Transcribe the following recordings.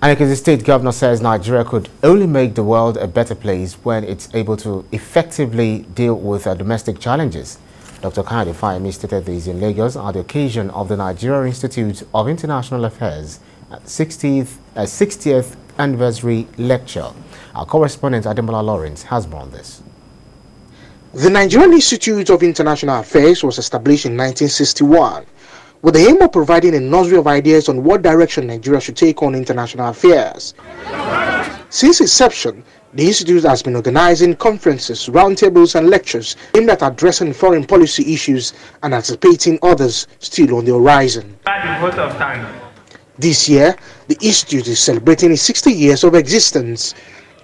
The state governor says Nigeria could only make the world a better place when it's able to effectively deal with uh, domestic challenges. Dr. Kayode Fayemi stated this in Lagos at the occasion of the Nigeria Institute of International Affairs 60th, uh, 60th anniversary lecture. Our correspondent Ademola Lawrence has more on this. The Nigerian Institute of International Affairs was established in 1961 with the aim of providing a nursery of ideas on what direction Nigeria should take on international affairs. Since inception, the Institute has been organizing conferences, roundtables, and lectures aimed at addressing foreign policy issues and anticipating others still on the horizon. This year, the Institute is celebrating its 60 years of existence.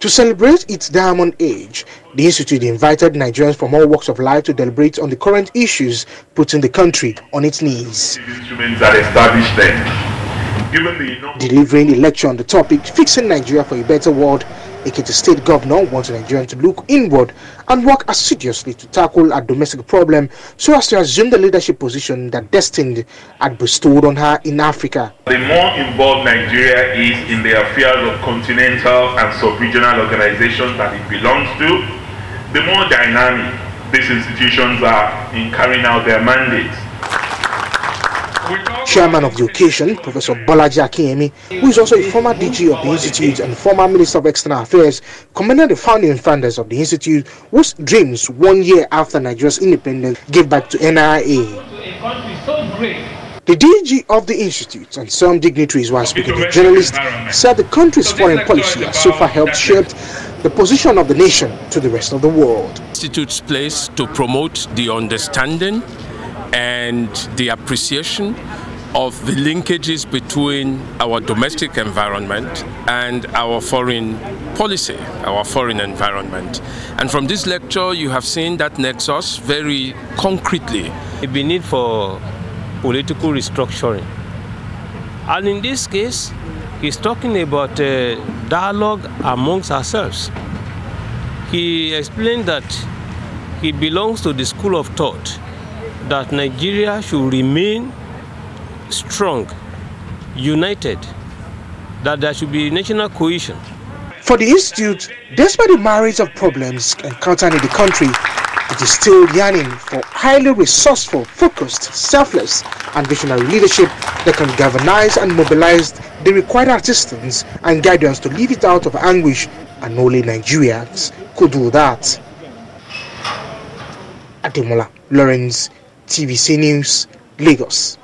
To celebrate its diamond age, the Institute invited Nigerians from all walks of life to deliberate on the current issues putting the country on its knees. Delivering a lecture on the topic, Fixing Nigeria for a Better World, Ekiti State Governor wants Nigerians to look inward and work assiduously to tackle a domestic problem so as to assume the leadership position that Destined had bestowed on her in Africa. The more involved Nigeria is in the affairs of continental and sub-regional organizations that it belongs to, the more dynamic these institutions are in carrying out their mandates. Chairman of the occasion, Professor Bolaji Akinyemi, who is also a former DG of the Institute and former Minister of External Affairs, commended the founding founders of the Institute, whose dreams one year after Nigeria's independence gave back to NIIA. The DG of the Institute and some dignitaries while speaking to journalists said the country's foreign policy has so far helped shape the position of the nation to the rest of the world. Institute's place to promote the understanding and the appreciation of the linkages between our domestic environment and our foreign policy, our foreign environment. And from this lecture, you have seen that nexus very concretely. The need for political restructuring. And in this case, he's talking about dialogue amongst ourselves. He explained that he belongs to the school of thought that Nigeria should remain strong, united, that there should be national cohesion. For the Institute, despite the myriad of problems encountered in the country, it is still yearning for highly resourceful, focused, selfless, and visionary leadership that can galvanize and mobilize the required assistance and guidance to leave it out of anguish, and only Nigerians could do that. Ademola Lawrence TVC News, Lagos.